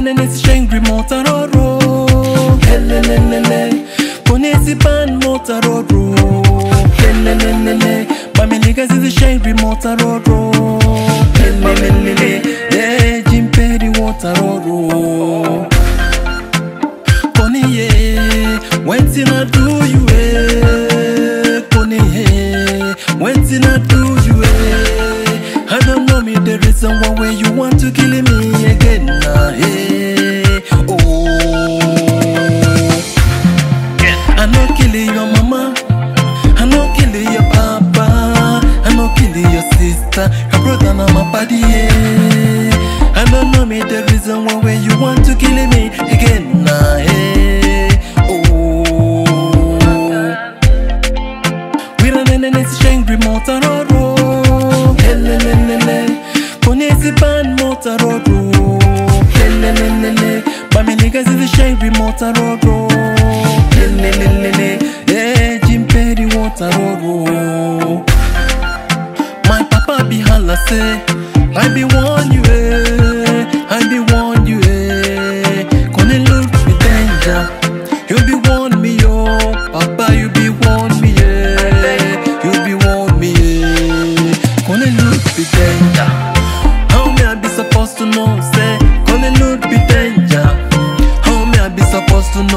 nene nesishengri motaroro kunesipan motaroro bamenikazizishengri motaroro eh, jimperi motaroro koniye wetina duyue eh, koniye wetina duyue eh. me the reason why you want to kill me again. Nah, hey. Eh. shangri motaroro lelelelele eh jimperi wataroro my papa be hala say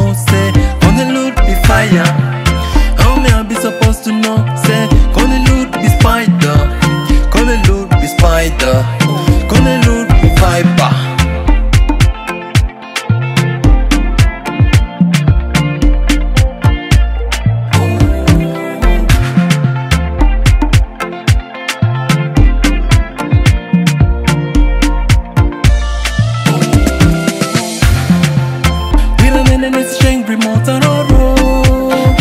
know, say Gonna loot be fire How may I be supposed to know, say Gonna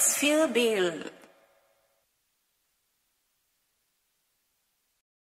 It's Phil Bill.